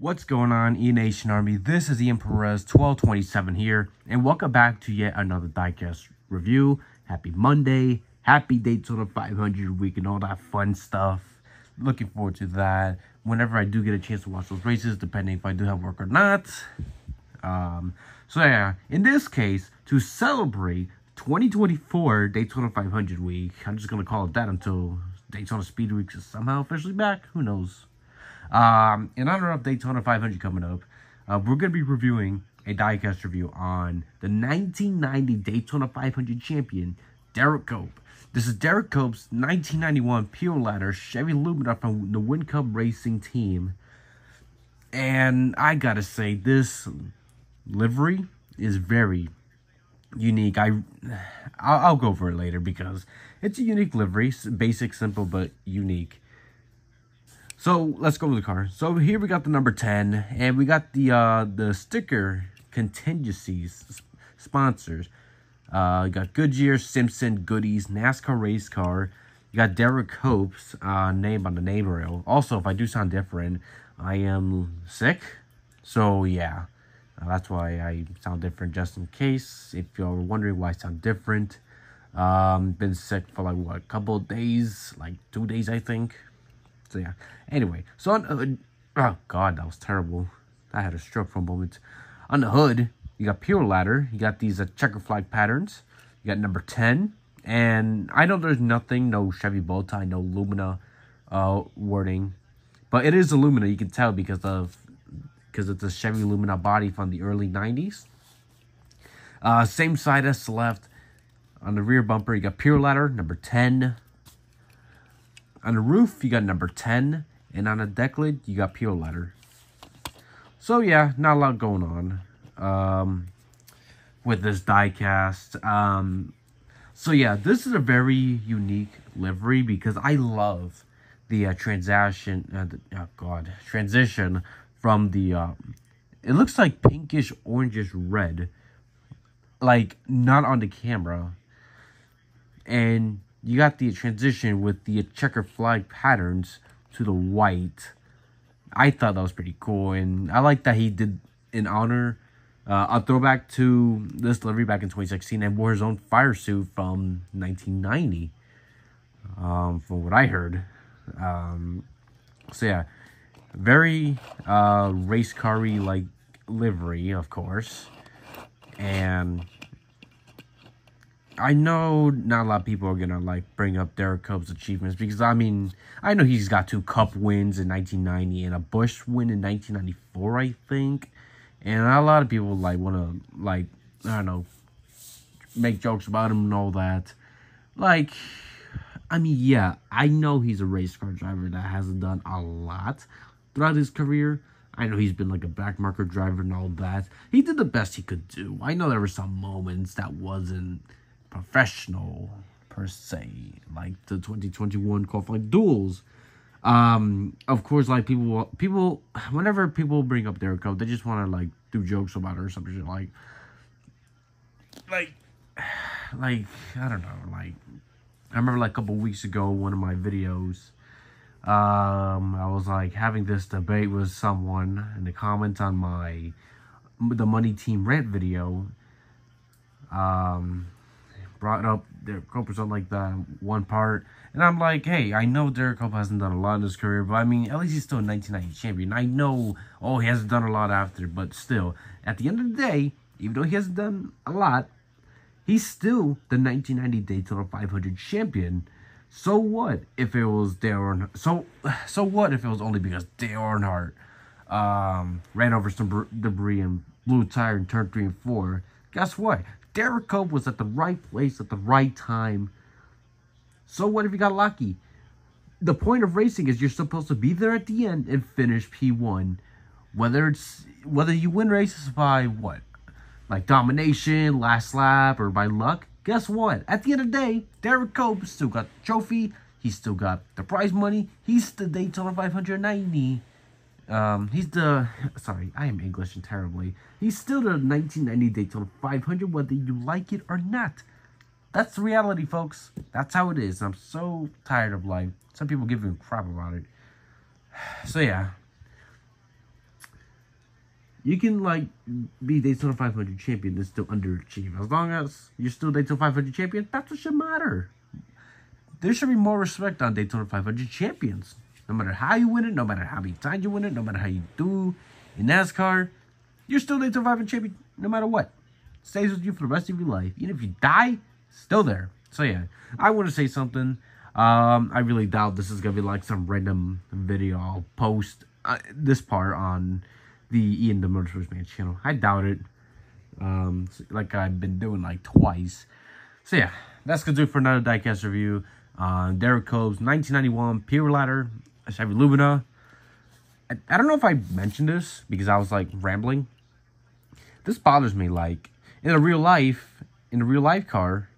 What's going on, E Nation Army? This is Ian Perez, 1227 here, and welcome back to yet another diecast review. Happy Monday, happy Daytona 500 week, and all that fun stuff. Looking forward to that. Whenever I do get a chance to watch those races, depending if I do have work or not. Um, so yeah, in this case, to celebrate 2024 Daytona 500 week, I'm just gonna call it that until Daytona Speed Week is somehow officially back. Who knows? Um, in honor of Daytona 500 coming up, uh, we're going to be reviewing a diecast review on the 1990 Daytona 500 champion, Derrike Cope. This is Derrike Cope's 1991 Purolator Chevy Lumina from the Win Racing team. And I gotta say, this livery is very unique. I, I'll, I'll go over it later because it's a unique livery. Basic, simple, but unique. So let's go to the car. So here we got the number 10 and we got the uh, the sticker contingencies sponsors. Uh, you got Goodyear, Simpson, Goodies, NASCAR race car. You got Derrike Cope's uh, name on the name rail. Also, if I do sound different, I am sick. So yeah, uh, that's why I sound different just in case. If you're wondering why I sound different. Um, been sick for like what, a couple days, like two days I think. So yeah. Anyway, so on, oh god, that was terrible. I had a stroke for a moment. On the hood, you got Purolator. You got these uh, checker flag patterns. You got number 10. And I know there's nothing, no Chevy bow tie, no Lumina uh, wording. But it is Lumina, you can tell because of because it's a Chevy Lumina body from the early 90s. Uh, same side as the left. On the rear bumper, you got Purolator, number 10. On the roof, you got number 10. And on the deck lid, you got Purolator. So yeah, not a lot going on um, with this diecast. Um, so yeah, this is a very unique livery because I love the uh, transaction. Uh, the, oh god, transition from the. Uh, it looks like pinkish, orangish red, like not on the camera, and you got the transition with the checker flag patterns to the white. I thought that was pretty cool, and I like that he did in honor uh, a throwback to this delivery back in 2016 and wore his own fire suit from 1990, um, from what I heard. Um, so yeah, very uh, race car like livery, of course, and I know not a lot of people are gonna like bring up Derrike Cope's achievements because I mean I know he's got two Cup wins in 1990 and a Busch win in 1994, I think, and a lot of people like want to like I don't know make jokes about him and all that. Like, I mean, yeah, I know he's a race car driver that hasn't done a lot throughout his career. I know he's been like a backmarker driver and all that. He did the best he could do. I know there were some moments that wasn't professional per se, like the 2021 qualifying duels. Um, of course, like people, people, whenever people bring up Derrike Cope, they just want to like do jokes about it or something like, like, like I don't know, like I remember like a couple weeks ago, one of my videos, um, I was like having this debate with someone in the comments on my the Money Team Rant video. Um, brought up Cope or something like that one part. And I'm like, hey, I know Derrike Cope hasn't done a lot in his career, but I mean, at least he's still a 1990 champion. I know, oh, he hasn't done a lot after, but still, at the end of the day, even though he hasn't done a lot, he's still the 1990 Daytona 500 champion. So what if it was Dale? So, so what if it was only because Dale Earnhardt um, ran over some debris and blew a tire in turn three and four? Guess what? Derrike Cope was at the right place at the right time. So what if you got lucky? The point of racing is you're supposed to be there at the end and finish P1. Whether it's whether you win races by what? Like domination, last lap, or by luck. Guess what? At the end of the day, Derrike Cope still got the trophy. he still got the prize money. He's the Daytona 590. Um, he's the, sorry, I am English and terribly. He's still the 1990 Daytona 500, whether you like it or not. That's the reality, folks. That's how it is. I'm so tired of life. Some people give him crap about it. So, yeah. you can like be Daytona 500 champion and still underachieve. As long as you're still Daytona 500 champion, that's what should matter. There should be more respect on Daytona 500 champions. No matter how you win it, no matter how many times you win it, no matter how you do in NASCAR, you're still Daytona 500 champion no matter what. Stays with you for the rest of your life. Even if you die, still there. So yeah, I want to say something. Um, I really doubt this is gonna be like some random video I'll post uh, this part on the Ian the Motorsports Man channel. I doubt it. Um, like I've been doing like twice. So yeah, that's gonna do it for another diecast review. Uh, Derrike Cope's 1991 Purolator Chevy Lumina. I, I don't know if I mentioned this because I was like rambling. This bothers me. Like in a real life, in a real life car,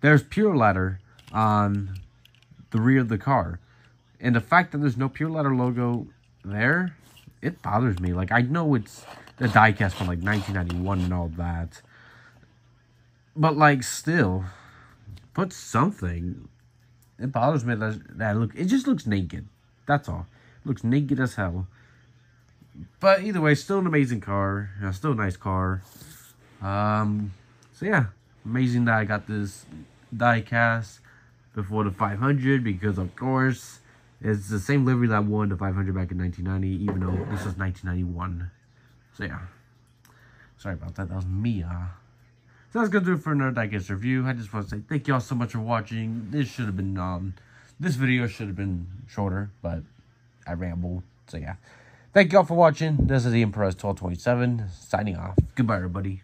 there's Purolator on the rear of the car. And the fact that there's no Purolator logo there, it bothers me. Like, I know it's the diecast from, like, 1991 and all that. But, like, still, put something. It bothers me that, that look, it just looks naked. That's all. Looks naked as hell. But either way, still an amazing car. Yeah, still a nice car. Um, so yeah, amazing that I got this diecast before the 500 because of course it's the same livery that won the 500 back in 1990 even though this was 1991 so yeah sorry about that that was me uh so that's gonna do it for another diecast review i just want to say thank y'all so much for watching this should have been um this video should have been shorter but i rambled so yeah. Thank y'all for watching. This is Ian Perez 1227 signing off. Goodbye everybody